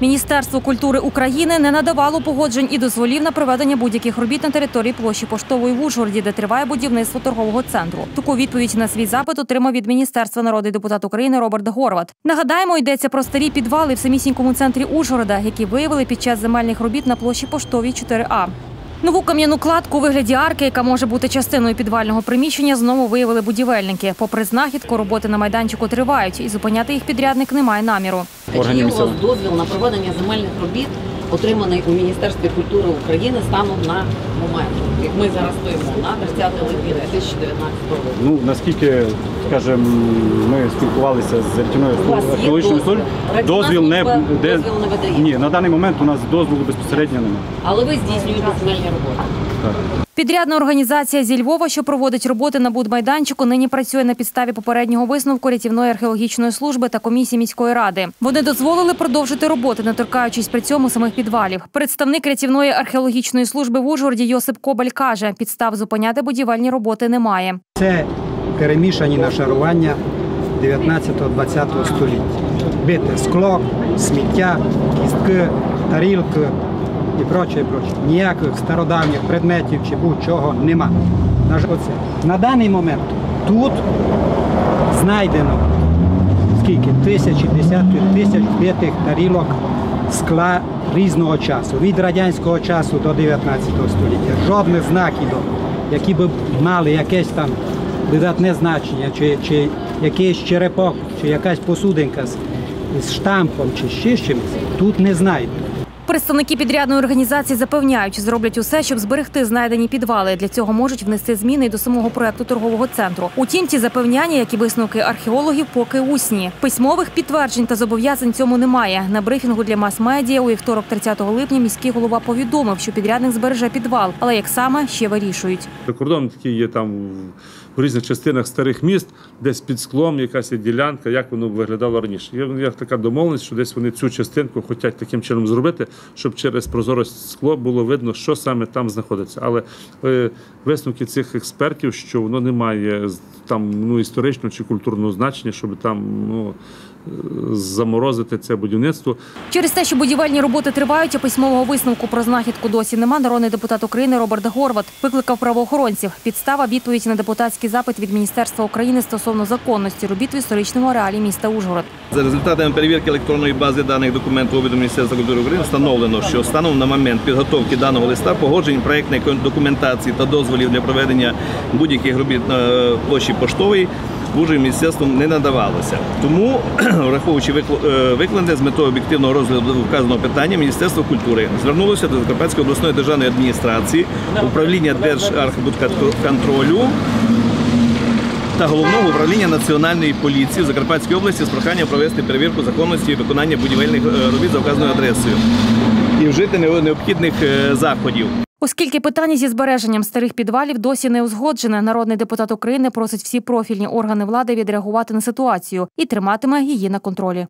Міністерство культури України не надавало погоджень і дозволів на проведення будь-яких робіт на території площі Поштової в Ужгороді, де триває будівництво торгового центру. Таку відповідь на свій запит отримав від Міністерства народний депутат України Роберт Горват. Нагадаємо, йдеться про старі підвали в самісінькому центрі Ужгорода, які виявили під час земельних робіт на площі Поштовій 4А. Нову кам'яну кладку у вигляді арки, яка може бути частиною підвального приміщення, знову виявили будівельники. Попри знахідку, роботи на майданчику тривають, і зупиняти їх підрядник не має наміру. Чи органів є у вас дозвіл на проведення земельних робіт, отриманий у Міністерстві культури України станом на момент, як ми зараз стоїмо на 30 липня 2019 року? Ну наскільки скажімо, ми спілкувалися з рятівною У археологічною дозвіл? не де дозвіл не видає? ні на даний момент у нас дозволу безпосередньо немає. Але ви здійснюєте земельні роботи. Так. Підрядна організація зі Львова, що проводить роботи на будмайданчику, нині працює на підставі попереднього висновку рятівної археологічної служби та комісії міської ради. Вони дозволили продовжити роботи, не торкаючись при цьому самих підвалів. Представник рятівної археологічної служби в Ужгороді Йосип Кобаль каже, підстав зупиняти будівельні роботи немає. Це перемішані нашарування 19-20 століття. Бите скло, сміття, кістки, тарілки і проче, і. Ніяких стародавніх предметів чи будь-чого нема. На жаль, оце. На даний момент тут знайдено скільки? Тисячі, десятки тисяч битих тарілок скла різного часу, від радянського часу до 19 століття. Жодних знаків, які б мали якесь там видатне значення, чи, чи якийсь черепок, чи якась посудинка з, з штампом, чи з чимось, тут не знайдено. Представники підрядної організації запевняють, зроблять усе, щоб зберегти знайдені підвали. Для цього можуть внести зміни й до самого проекту торгового центру. Утім, ці запевняння, як і висновки археологів, поки усні. Письмових підтверджень та зобов'язань цьому немає. На брифінгу для мас-медіа у вівторок, 30 липня, міський голова повідомив, що підрядник збереже підвал, але як саме ще вирішують. Кордон такий є там в різних частинах старих міст, десь під склом якась ділянка, як воно виглядало раніше. Є, є така домовленість, що десь вони цю частинку хочуть таким чином зробити, щоб через прозорость скло було видно, що саме там знаходиться. Але е, висновки цих експертів, що воно не має там ну, історичного чи культурного значення, щоб там ну, заморозити це будівництво. Через те, що будівельні роботи тривають, а письмового висновку про знахідку досі нема. Народний депутат України Роберт Горват викликав правоохоронців. Підстава відповідь на депутатський запит від Міністерства України стосовно законності робіт в історичному ареалі міста Ужгород. За результатами перевірки електронної бази даних документів обіду Міністерства культури України встановлено, що станом на момент підготовки даного листа погоджень проектної документації та дозволів для проведення будь-яких робіт на площі поштовій Бужим міністерством не надавалося. Тому, враховуючи е, викладене з метою об'єктивного розгляду вказаного питання, Міністерство культури звернулося до Закарпатської обласної державної адміністрації, управління Держархбудконтролю та головного управління національної поліції в Закарпатській області з проханням провести перевірку законності і виконання будівельних е, робіт за вказаною адресою і вжити необхідних е, заходів. Оскільки питання зі збереженням старих підвалів досі не узгоджене, народний депутат України просить всі профільні органи влади відреагувати на ситуацію і триматиме її на контролі.